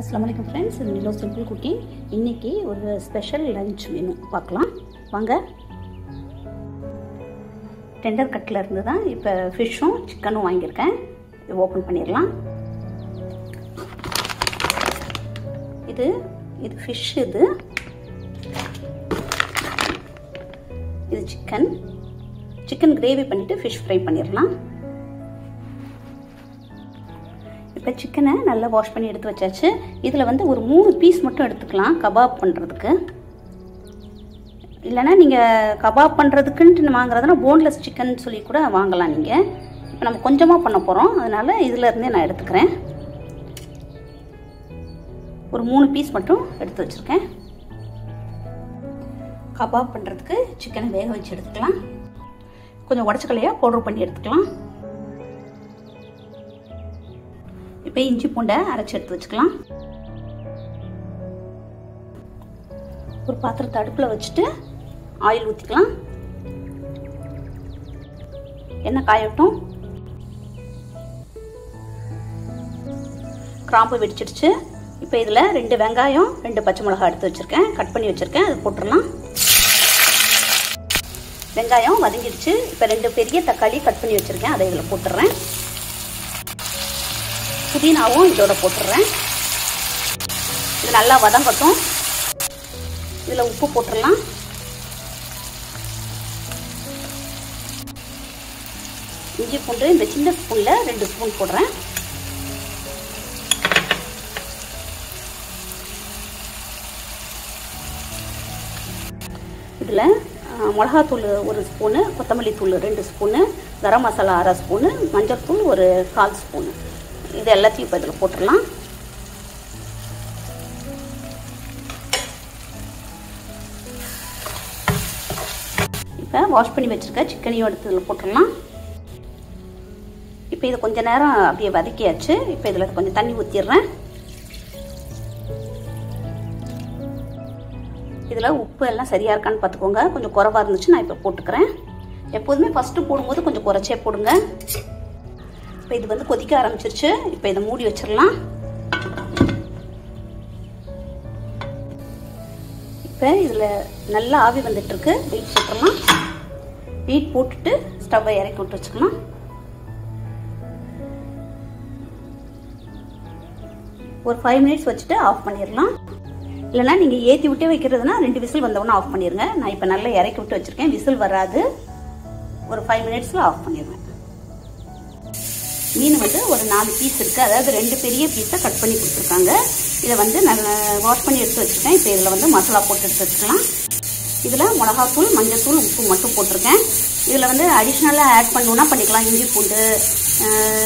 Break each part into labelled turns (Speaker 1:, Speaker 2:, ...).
Speaker 1: அஸ்லாம் வலைக்கம் ஃப்ரெண்ட்ஸ் இது நிலோ சிம்பிள் குக்கிங். இன்றைக்கி ஒரு ஸ்பெஷல் லஞ்ச் மெனு பார்க்கலாம். வாங்க. டெண்டர் கட்டில் இருந்து தான் இப்போ ஃபிஷ்ஷும் சிக்கனும் வாங்கியிருக்கேன். இது ஓப்பன் பண்ணிடலாம். இது இது ஃபிஷ் இது. இது சிக்கன் சிக்கன் கிரேவி பண்ணிவிட்டு ஃபிஷ் ஃப்ரை பண்ணிடலாம். இப்போ சிக்கனை நல்லா வாஷ் பண்ணி எடுத்து வச்சாச்சு. இதில் வந்து ஒரு மூணு பீஸ் மட்டும் எடுத்துக்கலாம் கபாப் பண்ணுறதுக்கு இல்லைனா நீங்கள் கபாப் பண்ணுறதுக்குன்ட்டு வாங்குறதுனா போன்லெஸ் சிக்கன் சொல்லி கூட வாங்கலாம் நீங்கள் இப்போ நம்ம கொஞ்சமாக பண்ண போகிறோம் அதனால் இதிலருந்தே நான் எடுத்துக்கிறேன். ஒரு மூணு பீஸ் மட்டும் எடுத்து வச்சுருக்கேன். கபாப் பண்ணுறதுக்கு சிக்கனை வேக வச்சு எடுத்துக்கலாம். கொஞ்சம் உடச்சக்கலையாக பவுடர் பண்ணி எடுத்துக்கலாம். இப்போ இஞ்சி பூண்டை அரைச்சி எடுத்து வச்சுக்கலாம். ஒரு பாத்திரத்தை அடுப்பில் வச்சுட்டு ஆயில் ஊற்றிக்கலாம் எண்ணெய் காயட்டும். கிராம்பு வெடிச்சிடுச்சு. இப்போ இதில் ரெண்டு வெங்காயம் ரெண்டு பச்சை மிளகாய் எடுத்து வச்சுருக்கேன். கட் பண்ணி வச்சுருக்கேன். அது போட்டுடலாம். வெங்காயம் வதங்கிடுச்சு. இப்போ ரெண்டு பெரிய தக்காளி கட் பண்ணி வச்சுருக்கேன். அதை இதில் போட்டுடுறேன் புதினாவும் இதோட போட்டுடுறேன் இது நல்லா வதங்கட்டும். இதில் உப்பு போட்டுடலாம் இஞ்சி பூண்டு இந்த சின்ன ஸ்பூனில் ரெண்டு ஸ்பூன் போடுறேன். இதில் மிளகாத்தூள் ஒரு ஸ்பூனு கொத்தமல்லி தூள் ரெண்டு ஸ்பூனு கரம் மசாலா அரை ஸ்பூனு மஞ்சள் தூள் ஒரு கால் ஸ்பூனு. இது எல்லாத்தையும் இப்போ இதில் போட்டுடலாம். இப்போ வாஷ் பண்ணி வச்சுருக்க சிக்கனையும் எடுத்து இதில் போட்டுடலாம். இப்போ இதை கொஞ்சம் நேரம் அப்படியே வதக்கியாச்சு. இப்போ இதில் கொஞ்சம் தண்ணி ஊற்றிடுறேன் இதில் உப்பு எல்லாம் சரியாக இருக்கான்னு பார்த்துக்கோங்க. கொஞ்சம் குறவாக இருந்துச்சு நான் இப்போ போட்டுக்கிறேன். எப்போதுமே ஃபஸ்ட்டு போடும்போது கொஞ்சம் குறைச்சே போடுங்க. இப்போ இது வந்து கொதிக்க ஆரம்பிச்சிருச்சு. இப்போ இதை மூடி வச்சிடலாம். இப்போ இதில் நல்லா ஆவி வந்துட்டுருக்கு. வீட் வெயிட் போட்டுடலாம். வெயிட் போட்டுட்டு ஸ்டவ்வை இறக்கி விட்டு வச்சுக்கலாம். ஒரு ஃபைவ் மினிட்ஸ் வச்சுட்டு ஆஃப் பண்ணிடலாம். இல்லைனா நீங்கள் ஏற்றி விட்டே வைக்கிறதுனா ரெண்டு விசில் வந்தவொன்னே ஆஃப் பண்ணிடுங்க நான் இப்போ நல்லா இறக்கி விட்டு வச்சுருக்கேன். விசில் வராது. ஒரு ஃபைவ் மினிட்ஸில் ஆஃப் பண்ணிடுவேன். மீன் வந்து ஒரு நாலு பீஸ் இருக்குது அதாவது ரெண்டு பெரிய பீஸை கட் பண்ணி கொடுத்துருக்காங்க. இதை வந்து நான் வாஷ் பண்ணி எடுத்து வச்சுருக்கேன் இப்போ இதில் வந்து மசாலா போட்டு எடுத்து வச்சுக்கலாம். இதில் மிளகாத்தூள் மஞ்சத்தூள் உப்பு மட்டும் போட்டிருக்கேன். இதில் வந்து அடிஷ்னலாக ஆட் பண்ணணுன்னா பண்ணிக்கலாம். இஞ்சி பூண்டு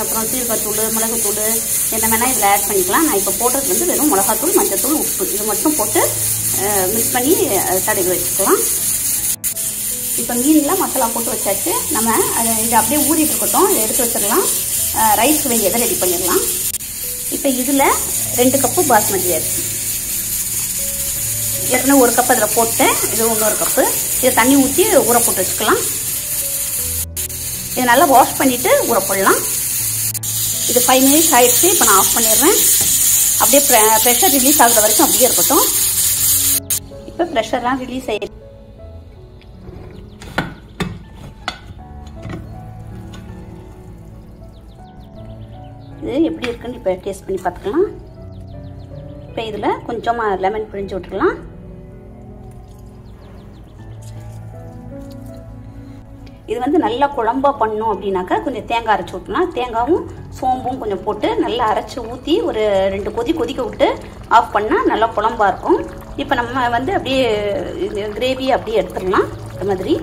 Speaker 1: அப்புறம் சீரகத்தூள் மிளகுத்தூள் என்ன வேணால் இதில் ஆட் பண்ணிக்கலாம். நான் இப்போ போட்டது வந்து வெறும் மிளகாத்தூள் மஞ்சத்தூள் உப்பு. இது மட்டும் போட்டு மிக்ஸ் பண்ணி தடவி வச்சுக்கலாம். இப்போ மீன்லாம் மசாலா போட்டு வச்சாச்சு. நம்ம இது அப்படியே ஊறிட்டு இருக்கட்டும். இதை எடுத்து வச்சிடலாம். ரைஸ் வேண்டியதை ரெடி பண்ணிடலாம். இப்போ இதில் ரெண்டு கப்பு பாஸ்மதி அரிசி. ஏற்கனவே ஒரு கப் அதில் போட்டு இது இன்னொரு கப்பு. இதை தண்ணி ஊற்றி ஊற போட்டு வச்சுக்கலாம். இதை நல்லா வாஷ் பண்ணிவிட்டு ஊற போடலாம். இது ஃபைவ் மினிட்ஸ் ஆயிடுச்சு. இப்போ நான் ஆஃப் பண்ணிடுறேன். அப்படியே ப்ரெஷர் ரிலீஸ் ஆகுற வரைக்கும் அப்படியே இருக்கட்டும். இப்போ ப்ரெஷர்லாம் ரிலீஸ் ஆயிடுச்சு. இது எப்படி இருக்குன்னு இப்போ டேஸ்ட் பண்ணி பார்த்துக்கலாம். இப்போ இதில் கொஞ்சமாக லெமன் பிழிஞ்சு விட்டுக்கலாம். இது வந்து நல்லா குழம்பா பண்ணோம் அப்படின்னாக்கா கொஞ்சம் தேங்காய் அரைச்சி விட்டலாம் தேங்காயும் சோம்பும் கொஞ்சம் போட்டு நல்லா அரைச்சி ஊற்றி ஒரு ரெண்டு கொதி கொதிக்க விட்டு ஆஃப் பண்ணால் நல்லா குழம்பா இருக்கும். இப்போ நம்ம வந்து அப்படியே கிரேவி அப்படியே எடுத்துடலாம். இந்த மாதிரி.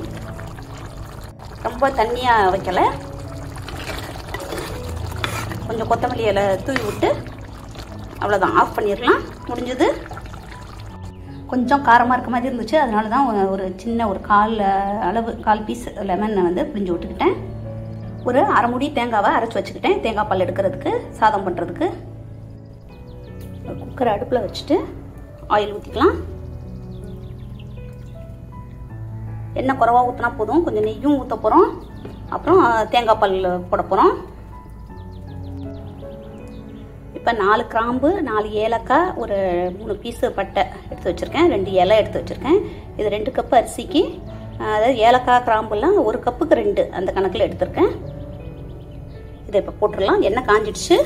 Speaker 1: ரொம்ப தண்ணியாக வைக்கலை. கொஞ்சம் கொத்தமல்லி இலை தூவி விட்டு அவ்வளோதான் ஆஃப் பண்ணிடலாம். முடிஞ்சது. கொஞ்சம் காரமாக இருக்க மாதிரி இருந்துச்சு. அதனால தான் ஒரு சின்ன ஒரு கால் அளவு கால் பீஸ் லெமனை வந்து பிழிஞ்சு விட்டுக்கிட்டேன். ஒரு அரை முடி தேங்காவை அரைச்சி வச்சுக்கிட்டேன். தேங்காய் பால் எடுக்கிறதுக்கு சாதம் பண்ணுறதுக்கு குக்கரை அடுப்பில் வச்சுட்டு ஆயில் ஊற்றிக்கலாம் எண்ணெய் குறவாக ஊற்றினா போதும். கொஞ்சம் நெய்யும் ஊற்ற போகிறோம் அப்புறம் தேங்காய் பால் போட போகிறோம் இப்போ நாலு கிராம்பு நாலு ஏலக்காய் ஒரு மூணு பீஸு பட்டை எடுத்து வச்சுருக்கேன். ரெண்டு இலை எடுத்து வச்சுருக்கேன். இது ரெண்டு கப்பு அரிசிக்கு அதாவது ஏலக்காய் கிராம்புலாம் ஒரு கப்புக்கு ரெண்டு அந்த கணக்கில் எடுத்திருக்கேன். இதை இப்போ போட்டுடலாம். எண்ணெய் காஞ்சிடுச்சு.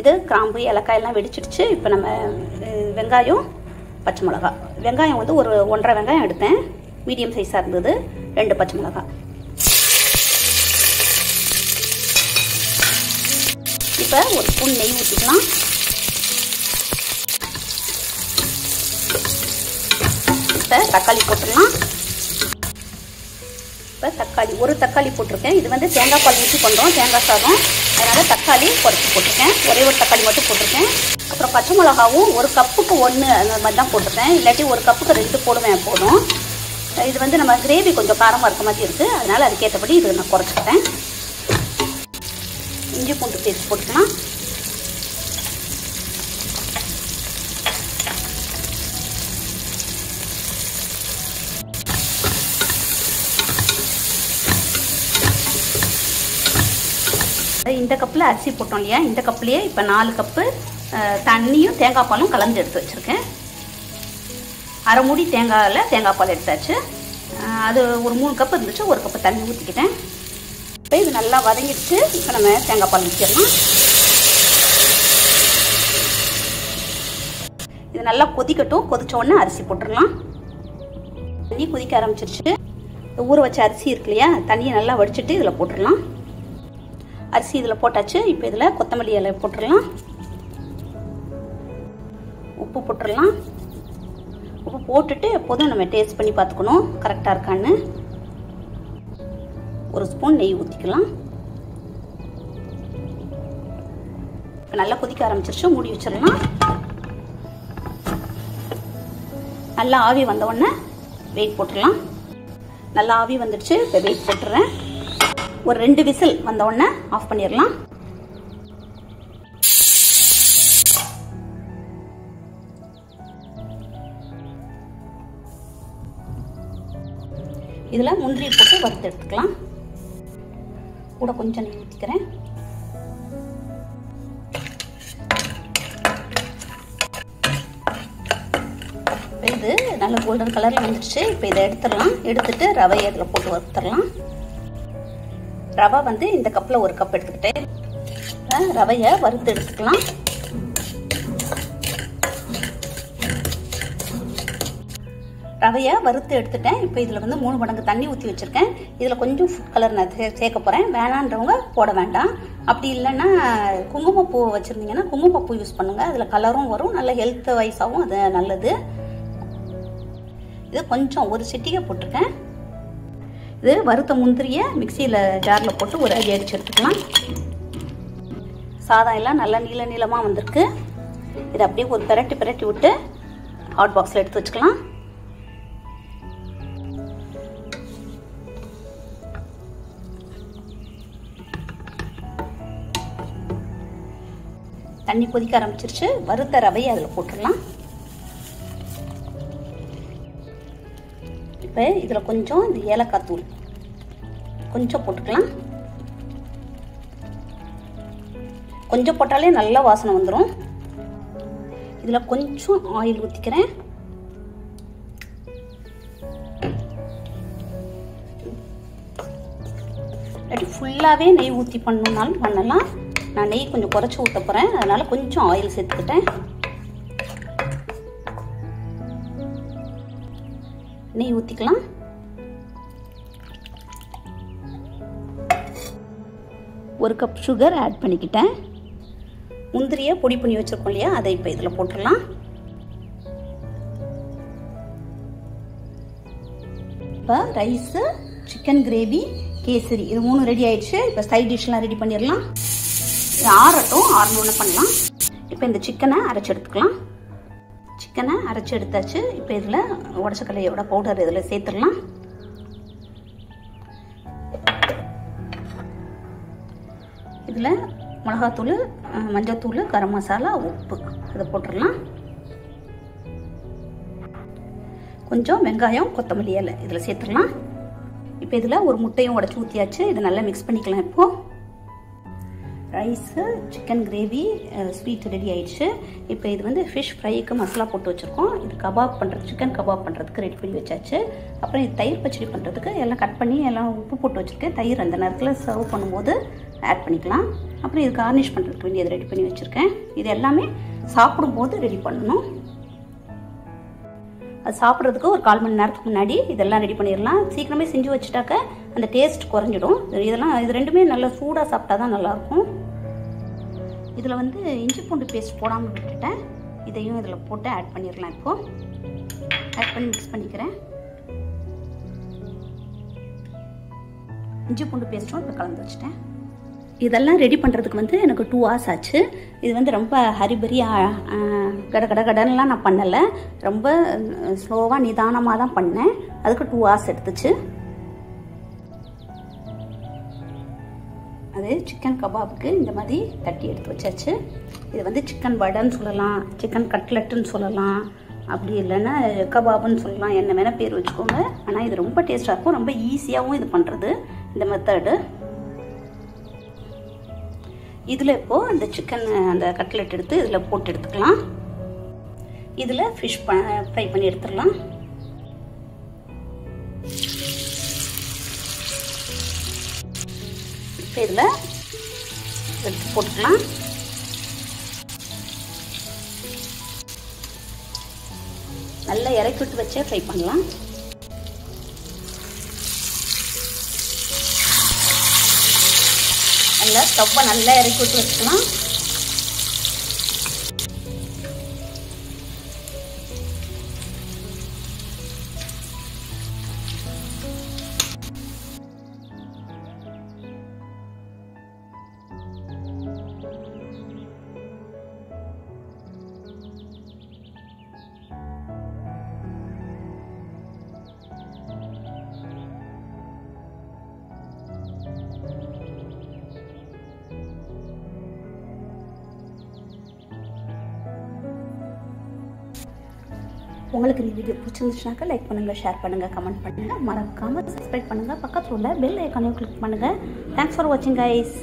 Speaker 1: இது கிராம்பு ஏலக்காய் எல்லாம் வெடிச்சிடுச்சு. இப்போ நம்ம வெங்காயம் பச்சை மிளகா. வெங்காயம் வந்து ஒரு ஒன்றரை வெங்காயம் எடுத்தேன். மீடியம் சைஸாக இருந்தது. ரெண்டு பச்சை மிளகா. இப்போ ஒரு ஸ்பூன் நெய் ஊற்றிக்கலாம் இப்போ தக்காளி போட்டுடலாம். இப்போ தக்காளி ஒரு தக்காளி போட்டிருக்கேன். இது வந்து தேங்காய் பால் ஊற்றி பண்ணுறோம் தேங்காய் சாதம். அதனால் தக்காளி குறைச்சி போட்டிருக்கேன். ஒரே ஒரு தக்காளி மட்டும் போட்டிருக்கேன். அப்புறம் பச்சை மிளகாவும் ஒரு கப்புக்கு ஒன்று அந்த மாதிரி தான் போட்டிருக்கேன் இல்லாட்டி ஒரு கப்புக்கு ரெண்டு போடுவேன் போதும். இது வந்து நம்ம கிரேவி கொஞ்சம் காரமாக இருக்க மாதிரி இருக்குது அதனால் அதுக்கேற்றபடி இது நான் குறைச்சிக்கிறேன் இஞ்சி பூண்டு பேஸ்ட் போட்டுக்கலாம். இந்த கப்பில் அரிசி போட்டோம் இல்லையா? இந்த கப்லேயே இப்போ நாலு கப்பு தண்ணியும் தேங்காய் பாலும் கலந்து எடுத்து வச்சுருக்கேன். அரை மூடி தேங்காயில் தேங்காய் பால் எடுத்தாச்சு. அது ஒரு மூணு கப்பு இருந்துச்சு ஒரு கப்பு தண்ணி ஊற்றிக்கிட்டேன் இப்போ இது நல்லா வதங்கிடுச்சு. இப்போ நம்ம தேங்காய் பால் ஊற்றிடலாம் இது நல்லா கொதிக்கட்டும். கொதிச்ச உடனே அரிசி போட்டுடலாம். தண்ணி கொதிக்க ஆரம்பிச்சிருச்சு. ஊற வச்ச அரிசி இருக்கு இல்லையா தண்ணியை நல்லா வடிச்சிட்டு இதில் போட்டுடலாம். அரிசி இதில் போட்டாச்சு. இப்போ இதில் கொத்தமல்லி இலை போட்டுடலாம். உப்பு போட்டுடலாம். உப்பு போட்டுட்டு எப்போதும் நம்ம டேஸ்ட் பண்ணி பார்த்துக்கணும். கரெக்டாக இருக்கான்னு. ஒரு ஸ்பூன் நெய் ஊற்றிக்கலாம் இப்போ நல்லா கொதிக்க ஆரம்பிச்சிருச்சு. மூடி வச்சிடலாம். நல்லா ஆவி வந்த உடனே வெயிட் போட்டுடலாம். நல்லா ஆவி வந்துடுச்சு. இப்போ வெயிட் போட்டுறேன். ஒரு ரெண்டு விசில் வந்த உடனே ஆஃப் பண்ணிடலாம். இதில் முந்திரி போட்டு வறுத்து எடுத்துக்கலாம். கூட கொஞ்சம் நெய் ஊற்றிக்கிறேன். இது நல்ல கோல்டன் கலரில் வந்துடுச்சு இப்போ இதை எடுத்துடலாம். எடுத்துட்டு ரவையை இதில் போட்டு வறுத்துடலாம். ரவை வந்து இந்த கப்பில் ஒரு கப் எடுத்துக்கிட்டேன். ரவையை வறுத்து எடுத்துக்கலாம். ரவையை வறுத்து எடுத்துட்டேன். இப்போ இதில் வந்து மூணு மடங்கு தண்ணி ஊற்றி வச்சுருக்கேன். இதில் கொஞ்சம் ஃபுட் கலர் நான் சே சேர்க்க போகிறேன் வேணான்றவங்க போட வேண்டாம். அப்படி இல்லைன்னா குங்குமப்பூ வச்சுருந்தீங்கன்னா குங்குமப்பூ யூஸ் பண்ணுங்கள் அதில் கலரும் வரும். நல்ல ஹெல்த் வைஸாகவும் அது நல்லது. இது கொஞ்சம் ஒரு சிட்டிகை போட்டிருக்கேன். இது வறுத்த முந்திரியை மிக்சியில் ஜாரில் போட்டு ஒரு அடி அடிச்சு எடுத்துக்கலாம். சாதம் எல்லாம் நல்லா நீள நீளமாக வந்திருக்கு. இதை அப்படியே ஒரு பிரட்டி பிரட்டி விட்டு ஹாட் பாக்ஸில் எடுத்து வச்சுக்கலாம். தண்ணி கொதிக்க ஆரம்பிச்சிருச்சு. வறுத்த ரவையை அதில் போட்டுடலாம். இப்போ இதில் கொஞ்சம் இந்த ஏலக்காய் தூள் கொஞ்சம் போட்டுக்கலாம். கொஞ்சம் போட்டாலே நல்ல வாசனை வந்துடும் இதில் கொஞ்சம் ஆயில் ஊற்றிக்கிறேன் இல்லாட்டி ஃபுல்லாகவே நெய் ஊற்றி பண்ணணுன்னாலும் பண்ணலாம். நான் நெய் கொஞ்சம் குறைச்சி ஊற்ற போகிறேன் அதனால் கொஞ்சம் ஆயில் சேர்த்துக்கிட்டேன். நெய் ஊற்றிக்கலாம் ஒரு கப் சுகர் ஆட் பண்ணிக்கிட்டேன். முந்திரியை பொடி பண்ணி வச்சுருக்கோம் இல்லையா? அதை இப்போ இதில் போட்டுடலாம். இப்போ ரைஸு சிக்கன் கிரேவி கேசரி இது மூணு ரெடி ஆயிடுச்சு. இப்போ சைட் டிஷ்லாம் ரெடி பண்ணிடலாம். இது ஆறட்டும் ஆறணுன்னு பண்ணலாம். இப்போ இந்த சிக்கனை அரைச்சி எடுத்துக்கலாம். சிக்கனை அரைச்சி எடுத்தாச்சு. இப்போ இதில் உடச்சக்கல்லையோட பவுடர் இதில் சேர்த்துடலாம். இதில் மிளகாத்தூள் மஞ்சத்தூள் கரம் மசாலா உப்பு. இதை போட்டுடலாம். கொஞ்சம் வெங்காயம் கொத்தமல்லி இலை இதில் சேர்த்துக்கலாம் இப்போ இதில் ஒரு முட்டையும் உடச்சி ஊற்றியாச்சு இதை நல்லா மிக்ஸ் பண்ணிக்கலாம் இப்போது rice chicken gravy sweet ready ஆயிடுச்சு. இப்போ இது வந்து ஃபிஷ் ஃப்ரைக்கு மசாலா போட்டு வச்சுருக்கோம். இது கபாப் பண்ணுறது சிக்கன் கபாப் பண்ணுறதுக்கு ரெடி பண்ணி வச்சாச்சு. அப்புறம் இது தயிர் பச்சடி பண்ணுறதுக்கு எல்லாம் கட் பண்ணி எல்லாம் உப்பு போட்டு வச்சுருக்கேன். தயிர் அந்த நேரத்தில் சர்வ் பண்ணும்போது ஆட் பண்ணிக்கலாம். அப்புறம் இது கார்னிஷ் பண்ணுறதுக்கு வேண்டியது ரெடி பண்ணி வச்சுருக்கேன். இது எல்லாமே சாப்பிடும்போது ரெடி பண்ணணும். அது சாப்பிட்றதுக்கு ஒரு கால் மணி நேரத்துக்கு முன்னாடி இதெல்லாம் ரெடி பண்ணிடலாம். சீக்கிரமே செஞ்சு வச்சுட்டாக்க அந்த டேஸ்ட் குறைஞ்சிடும். இதெல்லாம் இது ரெண்டுமே நல்லா சூடாக சாப்பிட்டா தான் நல்லாயிருக்கும். இதில் வந்து இஞ்சி பூண்டு பேஸ்ட் போடாமல் விட்டுட்டேன். இதையும் இதில் போட்டு ஆட் பண்ணிடலாம் இப்போது ஆட் பண்ணி மிக்ஸ் பண்ணிக்கிறேன். இஞ்சி பூண்டு பேஸ்ட்டும் இப்போ கலந்து வச்சுட்டேன். இதெல்லாம் ரெடி பண்ணுறதுக்கு வந்து எனக்கு டூ ஹவர்ஸ் ஆச்சு. இது வந்து ரொம்ப ஹரிபரி கட கட கடன்லாம் நான் பண்ணலை. ரொம்ப ஸ்லோவாக நிதானமாக தான் பண்ணேன். அதுக்கு டூ ஹவர்ஸ் எடுத்துச்சு. அது சிக்கன் கபாபுக்கு இந்த மாதிரி தட்டி எடுத்து வச்சாச்சு. இது வந்து சிக்கன் வடைன்னு சொல்லலாம் சிக்கன் கட்லெட்டுன்னு சொல்லலாம். அப்படி இல்லைன்னா கபாபுன்னு சொல்லலாம் என்ன வேணால் பேர் வச்சுக்கோங்க. ஆனால் இது ரொம்ப டேஸ்ட்டாக இருக்கும் ரொம்ப ஈஸியாகவும் இது பண்ணுறது இந்த மெத்தடு இதில் இப்போது அந்த சிக்கன் அந்த கட்லெட் எடுத்து இதில் போட்டு எடுத்துக்கலாம். இதில் ஃபிஷ் ப ஃப்ரை பண்ணி எடுத்துடலாம். இதில் எடுத்து போட்டுக்கலாம். நல்லா இறக்கி விட்டு வச்சே ஃப்ரை பண்ணலாம். நல்லா ஸ்டவ்வை நல்லா இறக்கி விட்டு வச்சுக்கலாம். உங்களுக்கு இந்த வீடியோ பிடிச்சிருந்துச்சுனாக்கா லைக் பண்ணுங்கள் ஷேர் பண்ணுங்கள் கமெண்ட் பண்ணுங்கள் மறக்காமல் சப்ஸ்கிரைப் பண்ணுங்கள் பக்கத்தில் உள்ள பெல் ஐக்கானையும் கிளிக் பண்ணுங்கள் தேங்க்ஸ் ஃபார் வாட்சிங் கைஸ்